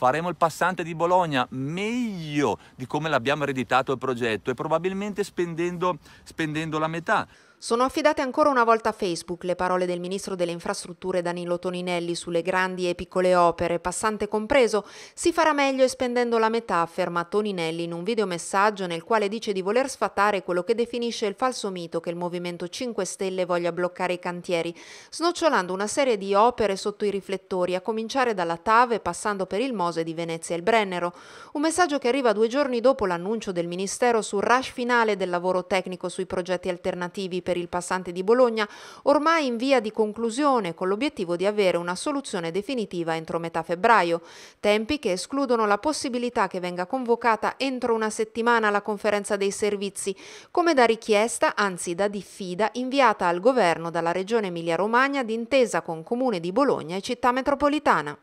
faremo il passante di Bologna meglio di come l'abbiamo ereditato il progetto e probabilmente spendendo, spendendo la metà. Sono affidate ancora una volta a Facebook le parole del ministro delle infrastrutture Danilo Toninelli sulle grandi e piccole opere, passante compreso. Si farà meglio spendendo la metà, afferma Toninelli in un videomessaggio nel quale dice di voler sfatare quello che definisce il falso mito che il Movimento 5 Stelle voglia bloccare i cantieri, snocciolando una serie di opere sotto i riflettori, a cominciare dalla TAV passando per il Mose di Venezia e il Brennero. Un messaggio che arriva due giorni dopo l'annuncio del Ministero sul rush finale del lavoro tecnico sui progetti alternativi per il passante di Bologna, ormai in via di conclusione con l'obiettivo di avere una soluzione definitiva entro metà febbraio, tempi che escludono la possibilità che venga convocata entro una settimana la conferenza dei servizi, come da richiesta, anzi da diffida, inviata al governo dalla Regione Emilia-Romagna d'intesa con Comune di Bologna e Città Metropolitana.